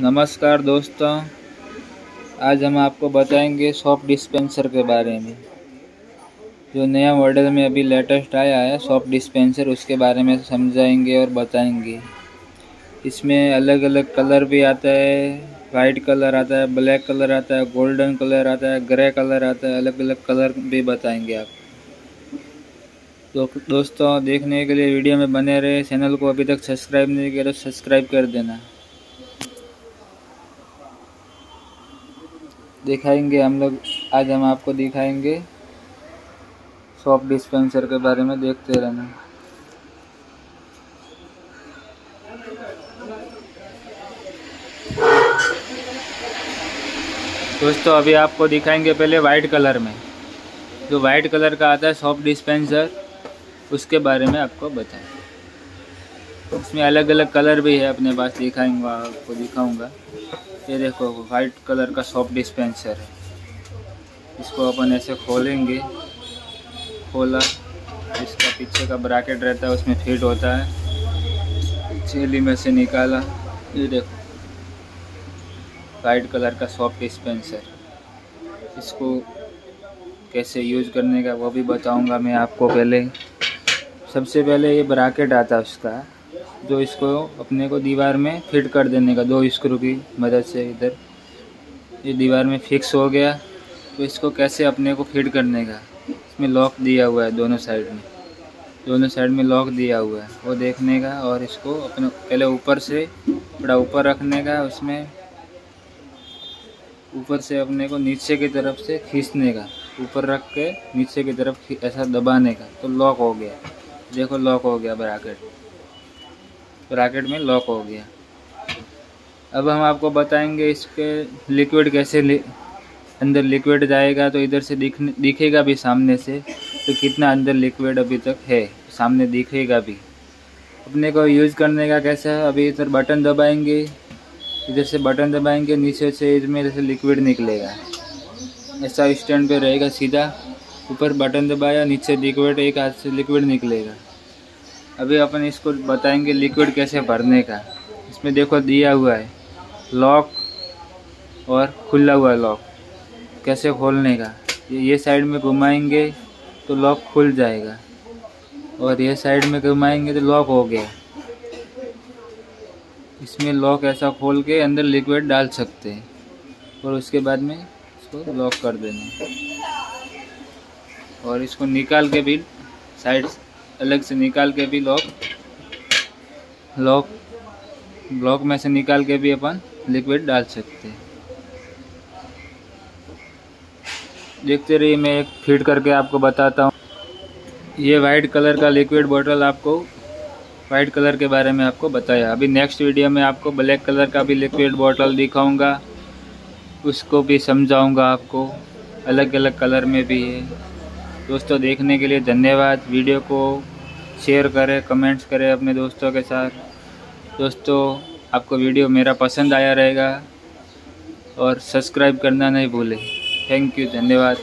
नमस्कार दोस्तों, आज हम आपको बताएँगे सॉफ्ट डिस्पेंसर के बारे में। जो नया मॉडल में अभी लेटेस्ट आया है सॉफ्ट डिस्पेंसर उसके बारे में समझाएँगे और बताएँगे। इसमें अलग अलग कलर भी आता है वाइट कलर आता है ब्लैक कलर आता है गोल्डन कलर आता है ग्रे कलर आता है अलग अलग कलर भी बताएँगे आप। तो दोस्तों, देखने के लिए वीडियो में बने रहे चैनल को अभी तक सब्सक्राइब नहीं किया तो सब्सक्राइब कर देना। दिखाएँगे हम लोग। आज हम आपको दिखाएँगे सॉफ्ट डिस्पेंसर के बारे में, देखते रहना। दोस्तों, अभी आपको दिखाएँगे पहले वाइट कलर में। जो वाइट कलर का आता है सॉफ्ट डिस्पेंसर उसके बारे में आपको बताएँ। इसमें अलग अलग कलर भी है, अपने पास दिखाएँगे आपको दिखाऊँगा। ये देखो वाइट कलर का सॉफ्ट डिस्पेंसर है। इसको अपन ऐसे खोलेंगे। खोला, इसका पीछे का ब्रैकेट रहता है, उसमें फिट होता है। चेली में से निकाला, ये देखो। वाइट कलर का सॉफ्ट डिस्पेंसर इसको कैसे यूज़ करने का, वो भी बताऊँगा मैं आपको पहले। सबसे पहले ये ब्रैकेट आता है उसका। जो इसको अपने को दीवार में फिट कर देने का, दो स्क्रू की मदद से इधर। ये दीवार में फिक्स हो गया तो इसको कैसे अपने को फिट करने का? इसमें लॉक दिया हुआ है दोनों साइड में। दोनों साइड में लॉक दिया हुआ है, वो देखने का और इसको अपने पहले ऊपर से, थोड़ा ऊपर रखने का, उसमें ऊपर से अपने को नीचे की तरफ़ से खींचने का, ऊपर रख के नीचे की तरफ़ ऐसा दबाने का तो लॉक हो गया। देखो लॉक हो गया ब्रैकेट ब्रैकेट में लॉक हो गया। अब हम आपको बताएँगे इसके लिक्विड कैसे लि, अंदर लिक्विड जाएगा तो इधर से दिख दिखेगा भी सामने से तो कितना अंदर लिक्विड अभी तक है सामने दिखेगा भी। अपने को यूज़ करने का कैसा है अभी इधर बटन दबाएँगे इधर से बटन दबाएँगे नीचे से इसमें जैसे लिक्विड निकलेगा। ऐसा स्टैंड पे रहेगा सीधा ऊपर बटन दबाया नीचे लिक्विड एक हाथ से लिक्विड निकलेगा। अभी अपन इसको बताएँगे लिक्विड कैसे भरने का। इसमें देखो दिया हुआ है। लॉक और खुला हुआ लॉक कैसे खोलने का। ये साइड में घुमाएँगे तो लॉक खुल जाएगा। और ये साइड में घुमाएँगे तो लॉक हो गया। इसमें लॉक ऐसा खोल के अंदर लिक्विड डाल सकते हैं। और उसके बाद में इसको लॉक कर देना। और इसको निकाल के भी साइड अलग से निकाल के भी लॉक लॉक ब्लॉक में से निकाल के भी अपन लिक्विड डाल सकते हैं। देखते रहिए, मैं एक फिट करके आपको बताता हूँ। ये वाइट कलर का लिक्विड बोतल आपको वाइट कलर के बारे में आपको बताया। अभी नेक्स्ट वीडियो में आपको ब्लैक कलर का भी लिक्विड बोतल दिखाऊँगा। उसको भी समझाऊँगा आपको। अलग अलग कलर में भी है। दोस्तों, देखने के लिए धन्यवाद। वीडियो को शेयर करें, कमेंट्स करें अपने दोस्तों के साथ। दोस्तों, आपको वीडियो मेरा पसंद आया रहेगा और सब्सक्राइब करना नहीं भूलें। थैंक यू, धन्यवाद।